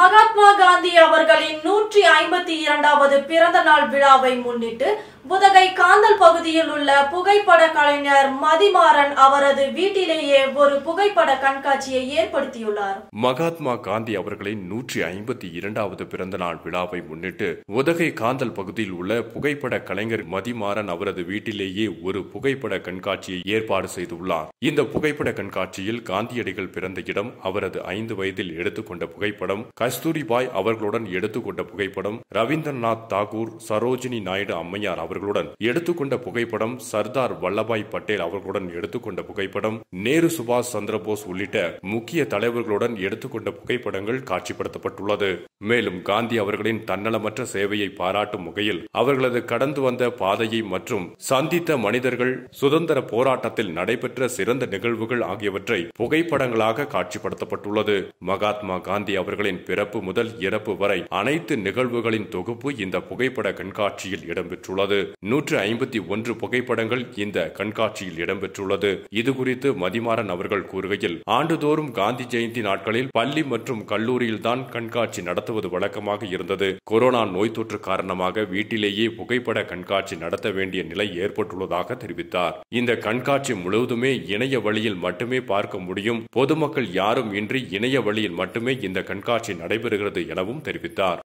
மகாத்மா காந்தி அவர்களின் நூற்றி ஐம்பத்தி இரண்டாவது பிறந்த நாள் விழாவை முன்னிட்டு புதகை காந்தல் பகுதியில் உள்ள புகைப்பட கலைஞர் மதிமாறன் அவரது வீட்டிலேயே ஒரு புகைப்பட கண்காட்சியை ஏற்படுத்தியுள்ளார். மகாத்மா காந்தி அவர்களின் நூற்றி ஐம்பத்தி இரண்டாவது பிறந்த நாள் விழாவை முன்னிட்டு உதகை காந்தல் பகுதியில் உள்ள புகைப்பட கலைஞர் மதிமாறன் அவரது வீட்டிலேயே ஒரு புகைப்பட கண்காட்சியை ஏற்பாடு செய்துள்ளார். இந்த புகைப்பட கண்காட்சியில் காந்தியடிகள் பிறந்த இடம் அவரது ஐந்து வயதில் எடுத்துக்கொண்ட புகைப்படம் கஸ்தூரிபாய் அவர்களுடன் எடுத்துக்கொண்ட புகைப்படம் ரவீந்திரநாத் தாகூர் சரோஜினி நாயுடு அம்மையார் அவர்களுடன் எடுத்துக்கொண்ட புகைப்படம் சர்தார் வல்லபாய் பட்டேல் அவர்களுடன் எடுத்துக்கொண்ட புகைப்படம் நேரு சுபாஷ் சந்திரபோஸ் உள்ளிட்ட முக்கிய தலைவர்களுடன் எடுத்துக்கொண்ட புகைப்படங்கள் காட்சிப்படுத்தப்பட்டுள்ளது. மேலும் காந்தி அவர்களின் தன்னலமற்ற சேவையை பாராட்டும் வகையில் அவர்களது கடந்து வந்த பாதையை மற்றும் சந்தித்த மனிதர்கள் சுதந்திர போராட்டத்தில் நடைபெற்ற சிறந்த நிகழ்வுகள் ஆகியவற்றை புகைப்படங்களாக காட்சிப்படுத்தப்பட்டுள்ளது. மகாத்மா காந்தி அவர்களின் பிறப்பு முதல் இறப்பு வரை அனைத்து நிகழ்வுகளின் தொகுப்பு இந்த புகைப்பட கண்காட்சியில் இடம்பெற்றுள்ளது. நூற்று ஐம்பத்தி ஒன்று புகைப்படங்கள் இந்த கண்காட்சியில் இடம்பெற்றுள்ளது. இது குறித்து மதிமாறன் அவர்கள் கூறுகையில் ஆண்டுதோறும் காந்தி ஜெயந்தி நாட்களில் பள்ளி மற்றும் கல்லூரியில்தான் கண்காட்சி நடத்துவது வழக்கமாக இருந்தது. கொரோனா நோய் தொற்று காரணமாக வீட்டிலேயே புகைப்பட கண்காட்சி நடத்த வேண்டிய நிலை ஏற்பட்டுள்ளதாக தெரிவித்தார். இந்த கண்காட்சி முழுவதுமே இணைய வழியில் மட்டுமே பார்க்க முடியும். பொதுமக்கள் யாரும் இன்றி இணைய வழியில் மட்டுமே இந்த கண்காட்சி நடைபெறுகிறது எனவும் தெரிவித்தார்.